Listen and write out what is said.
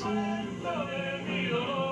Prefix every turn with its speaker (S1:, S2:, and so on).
S1: Jesús.